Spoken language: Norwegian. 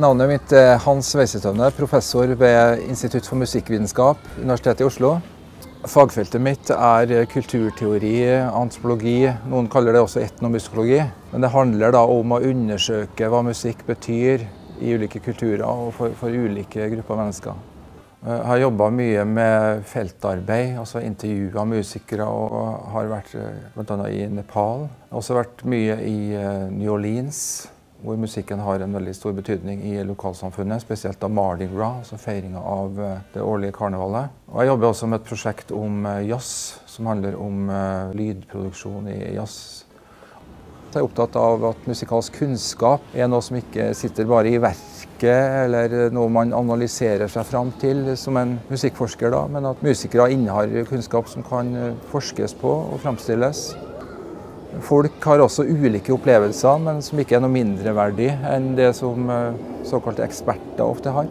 Navnet mitt er Hans Weisetøvne, professor ved Institutt for musikkvitenskap, Universitetet i Oslo. Fagfeltet mitt er kulturteori, antropologi, noen kaller det også etnomusikologi. Men det handler da om å undersøke hva musikk betyr i ulike kulturer og for, for ulike grupper mennesker. Jeg har jobba mye med feltarbeid, altså intervjua musikere og har vært bl.a. i Nepal. Jeg har også vært mye i New Orleans hvor musikken har en veldig stor betydning i lokalsamfunnet, spesielt da Mardi Gras, altså feiringa av eh, det årlige karnevalet. Og jeg jobber også med et prosjekt om eh, jazz, som handler om eh, lydproduksjon i jazz. Jeg er opptatt av at musikalsk kunnskap er noe som ikke sitter bare i verket, eller noe man analyserer seg fram til som en musikkforsker, da, men at musikere innehar kunnskap som kan forskes på og framstilles. Folk har også ulike opplevelser, men som ikke er noe mindreverdig enn det som såkalte eksperter ofte har.